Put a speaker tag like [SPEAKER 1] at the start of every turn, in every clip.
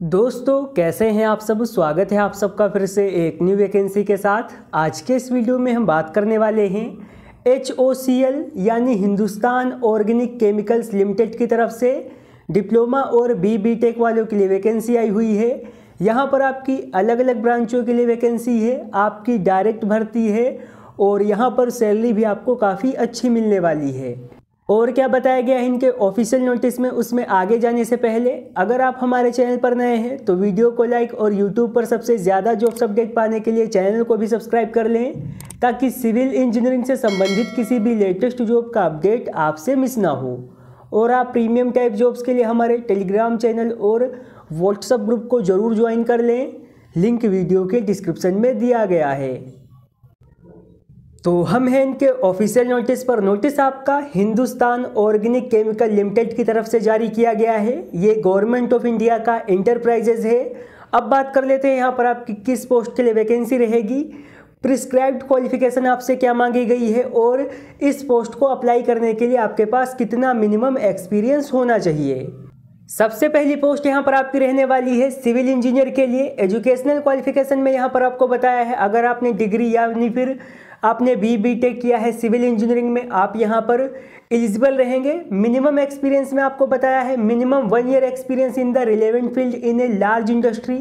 [SPEAKER 1] दोस्तों, कैसे हैं आप सब? स्वागत है आप सबका फिर से एक न्यू वैकेंसी के साथ। आज के इस वीडियो में हम बात करने वाले हैं HOCL यानी हिंदुस्तान ऑर्गेनिक केमिकल्स लिमिटेड की तरफ़ से डिप्लोमा और बी बी टेक वालों के लिए वैकेंसी आई हुई है। यहाँ पर आपकी अलग अलग ब्रांचों के लिए वैकेंसी है, आपकी डायरेक्ट भर्ती है, और यहाँ पर सैलरी भी आपको काफ़ी अच्छी मिलने वाली है। और क्या बताया गया है इनके ऑफिशियल नोटिस में, उसमें आगे जाने से पहले? अगर आप हमारे चैनल पर नए हैं तो वीडियो को लाइक और यूट्यूब पर सबसे ज़्यादा जॉब्स अपडेट पाने के लिए चैनल को भी सब्सक्राइब कर लें, ताकि सिविल इंजीनियरिंग से संबंधित किसी भी लेटेस्ट जॉब का अपडेट आपसे मिस ना हो। और आप प्रीमियम टाइप जॉब्स के लिए हमारे टेलीग्राम चैनल और व्हाट्सअप ग्रुप को ज़रूर ज्वाइन कर लें। लिंक वीडियो के डिस्क्रिप्शन में दिया गया है। तो हम हैं इनके ऑफिशियल नोटिस पर। नोटिस आपका हिंदुस्तान ऑर्गेनिक केमिकल लिमिटेड की तरफ़ से जारी किया गया है। ये गवर्नमेंट ऑफ़ इंडिया का इंटरप्राइजेज है। अब बात कर लेते हैं यहाँ पर आपकी किस पोस्ट के लिए वैकेंसी रहेगी। प्रिस्क्राइब्ड क्वालिफिकेशन आपसे क्या मांगी गई है और इस पोस्ट को अप्लाई करने के लिए आपके पास कितना मिनिमम एक्सपीरियंस होना चाहिए। सबसे पहली पोस्ट यहाँ पर आपकी रहने वाली है सिविल इंजीनियर के लिए। एजुकेशनल क्वालिफिकेशन में यहाँ पर आपको बताया है। अगर आपने डिग्री या फिर आपने बी बी टेक किया है सिविल इंजीनियरिंग में, आप यहाँ पर एलिजिबल रहेंगे। मिनिमम एक्सपीरियंस में आपको बताया है, minimum one year experience in the relevant field in a large industry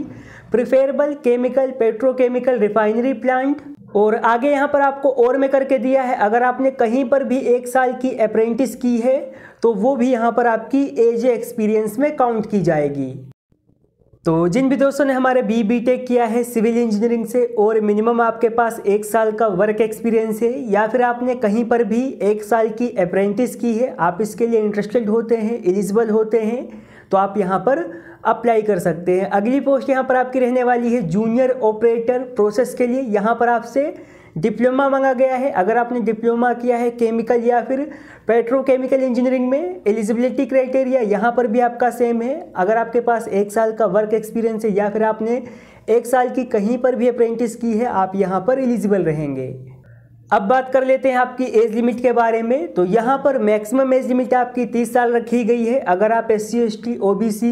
[SPEAKER 1] preferable chemical petrochemical refinery plant और आगे यहाँ पर आपको और में करके दिया है, अगर आपने कहीं पर भी एक साल की अप्रेंटिस की है तो वो भी यहाँ पर आपकी एज एक्सपीरियंस में काउंट की जाएगी। तो जिन भी दोस्तों ने हमारे बी बी टेक किया है सिविल इंजीनियरिंग से, और मिनिमम आपके पास एक साल का वर्क एक्सपीरियंस है, या फिर आपने कहीं पर भी एक साल की अप्रेंटिस की है, आप इसके लिए इंटरेस्टेड होते हैं एलिजिबल होते हैं तो आप यहाँ पर अप्लाई कर सकते हैं। अगली पोस्ट यहाँ पर आपकी रहने वाली है जूनियर ऑपरेटर प्रोसेस के लिए। यहाँ पर आपसे डिप्लोमा मांगा गया है। अगर आपने डिप्लोमा किया है केमिकल या फिर पेट्रोकेमिकल इंजीनियरिंग में, एलिजिबिलिटी क्राइटेरिया यहाँ पर भी आपका सेम है। अगर आपके पास एक साल का वर्क एक्सपीरियंस है या फिर आपने एक साल की कहीं पर भी अप्रेंटिस की है, आप यहाँ पर एलिजिबल रहेंगे। अब बात कर लेते हैं आपकी एज लिमिट के बारे में। तो यहाँ पर मैक्सिमम एज लिमिट आपकी तीस साल रखी गई है। अगर आप S C, S T, O B C,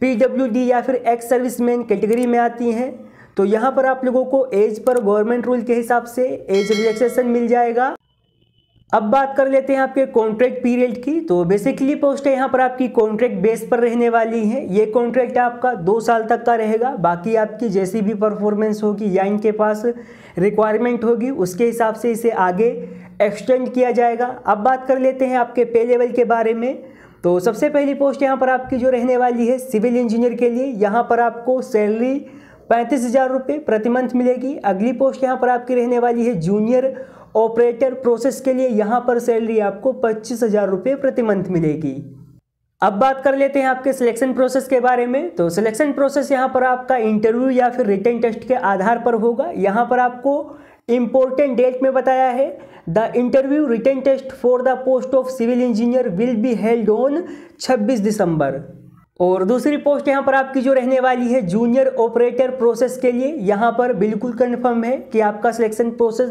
[SPEAKER 1] P W D या फिर एक्स सर्विसमैन कैटेगरी में आती हैं तो यहाँ पर आप लोगों को एज पर गवर्नमेंट रूल के हिसाब से एज रिलैक्सेशन मिल जाएगा। अब बात कर लेते हैं आपके कॉन्ट्रैक्ट पीरियड की। तो बेसिकली पोस्ट है, यहाँ पर आपकी कॉन्ट्रैक्ट बेस पर रहने वाली है। ये कॉन्ट्रैक्ट आपका दो साल तक का रहेगा। बाकी आपकी जैसी भी परफॉर्मेंस होगी या इनके पास रिक्वायरमेंट होगी, उसके हिसाब से इसे आगे एक्सटेंड किया जाएगा। अब बात कर लेते हैं आपके पे लेवल के बारे में। तो सबसे पहली पोस्ट यहाँ पर आपकी जो रहने वाली है सिविल इंजीनियर के लिए, यहाँ पर आपको सैलरी पैंतीस हज़ार रुपये प्रति मंथ मिलेगी। अगली पोस्ट यहाँ पर आपकी रहने वाली है। जूनियर ऑपरेटर प्रोसेस के लिए यहाँ पर सैलरी आपको पच्चीस हज़ार रुपये प्रति मंथ मिलेगी। अब बात कर लेते हैं आपके सिलेक्शन प्रोसेस के बारे में। तो सिलेक्शन प्रोसेस यहाँ पर आपका इंटरव्यू या फिर रिटर्न टेस्ट के आधार पर होगा। यहाँ पर आपको इम्पोर्टेंट डेट में बताया है। The interview return test for the post of civil engineer will be held on 26 दिसंबर। और दूसरी पोस्ट यहाँ पर आपकी जो रहने वाली है जूनियर ऑपरेटर प्रोसेस के लिए, यहाँ पर बिल्कुल कन्फर्म है कि आपका सिलेक्शन प्रोसेस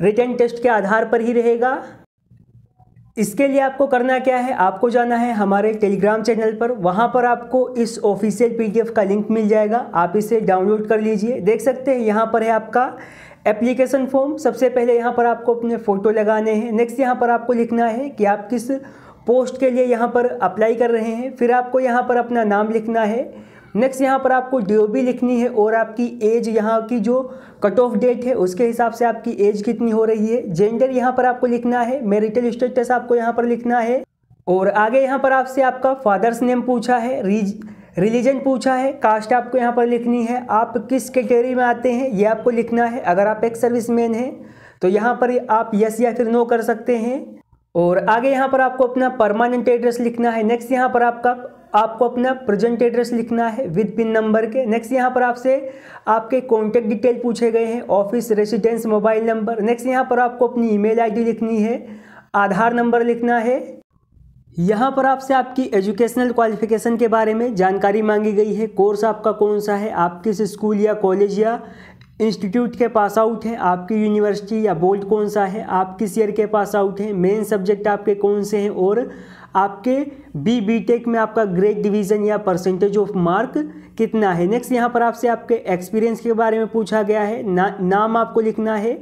[SPEAKER 1] रिटर्न टेस्ट के आधार पर ही रहेगा। इसके लिए आपको करना क्या है? आपको जाना है हमारे टेलीग्राम चैनल पर। वहाँ पर आपको इस ऑफिशियल पीडीएफ का लिंक मिल जाएगा। आप इसे डाउनलोड कर लीजिए। देख सकते हैं, यहाँ पर है आपका एप्लीकेशन फॉर्म सबसे पहले यहाँ पर आपको अपने फ़ोटो लगाने हैं। नेक्स्ट यहाँ पर आपको लिखना है कि आप किस पोस्ट के लिए यहाँ पर अप्लाई कर रहे हैं। फिर आपको यहाँ पर अपना नाम लिखना है। नेक्स्ट यहाँ पर आपको डीओबी लिखनी है और आपकी एज यहाँ की जो कट ऑफ़ डेट है, उसके हिसाब से आपकी एज कितनी हो रही है। जेंडर यहाँ पर आपको लिखना है। मेरिटल स्टेटस आपको यहाँ पर लिखना है। और आगे यहाँ पर आपसे आपका फादर्स नेम पूछा है। रीज रिलीजन पूछा है। कास्ट आपको यहाँ पर लिखनी है। आप किस कैटेगरी में आते हैं, ये आपको लिखना है। अगर आप एक सर्विस मैन हैं तो यहाँ पर आप यस या फिर नो कर सकते हैं। और आगे यहाँ पर आपको अपना परमानेंट एड्रेस लिखना है। नेक्स्ट यहाँ पर आपका, आपको अपना प्रेजेंट एड्रेस लिखना है विद पिन नंबर के। नेक्स्ट यहाँ पर आपसे आपके कॉन्टैक्ट डिटेल पूछे गए हैं। Office residence mobile number next यहाँ पर आपको अपनी ईमेल आईडी लिखनी है। आधार नंबर लिखना है। यहाँ पर आपसे आपकी एजुकेशनल क्वालिफिकेशन के बारे में जानकारी मांगी गई है। कोर्स आपका कौन सा है? आप किस स्कूल या कॉलेज या इंस्टीट्यूट के पास आउट है आपकी यूनिवर्सिटी या बोर्ड कौन सा है आप किस ईयर के पास आउट है मेन सब्जेक्ट आपके कौन से हैं और आपके बी बी टेक में आपका ग्रेड डिवीज़न या परसेंटेज ऑफ़ मार्क कितना है? नेक्स्ट यहाँ पर आपसे आपके एक्सपीरियंस के बारे में पूछा गया है ना, नाम आपको लिखना है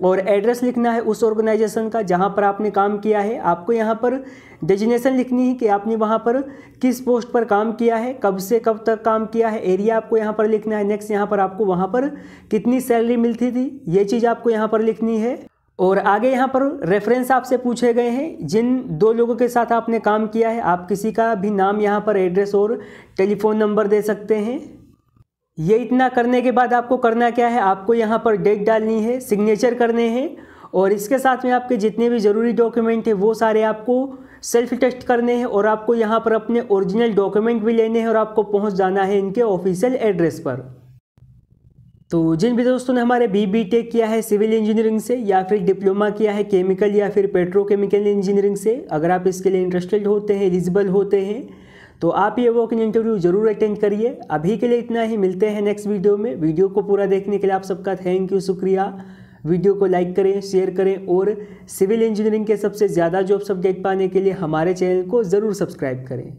[SPEAKER 1] और एड्रेस लिखना है उस ऑर्गेनाइजेशन का जहाँ पर आपने काम किया है। आपको यहाँ पर डेजिनेशन लिखनी है कि आपने वहाँ पर किस पोस्ट पर काम किया है, कब से कब तक काम किया है, एरिया आपको यहाँ पर लिखना है। नेक्स्ट यहाँ पर आपको वहाँ पर कितनी सैलरी मिलती थी, ये चीज़ आपको यहाँ पर लिखनी है। और आगे यहाँ पर रेफरेंस आपसे पूछे गए हैं, जिन दो लोगों के साथ आपने काम किया है, आप किसी का भी नाम यहाँ पर एड्रेस और टेलीफोन नंबर दे सकते हैं। ये इतना करने के बाद आपको करना क्या है? आपको यहाँ पर डेट डालनी है सिग्नेचर करने हैं और इसके साथ में आपके जितने भी ज़रूरी डॉक्यूमेंट हैं, वो सारे आपको सेल्फ टेस्ट करने हैं और आपको यहाँ पर अपने ओरिजिनल डॉक्यूमेंट भी लेने हैं और आपको पहुँच जाना है इनके ऑफिशियल एड्रेस पर। तो जिन भी दोस्तों ने हमारे बी बी टेक किया है सिविल इंजीनियरिंग से, या फिर डिप्लोमा किया है केमिकल या फिर पेट्रोकेमिकल इंजीनियरिंग से, अगर आप इसके लिए इंटरेस्टेड होते हैं एलिजिबल होते हैं तो आप ये वॉक इन इंटरव्यू ज़रूर अटेंड करिए। अभी के लिए इतना ही। मिलते हैं नेक्स्ट वीडियो में। वीडियो को पूरा देखने के लिए आप सबका थैंक यू शुक्रिया। वीडियो को लाइक करें शेयर करें और सिविल इंजीनियरिंग के सबसे ज़्यादा जॉब सब्जेक्ट पाने के लिए हमारे चैनल को ज़रूर सब्सक्राइब करें।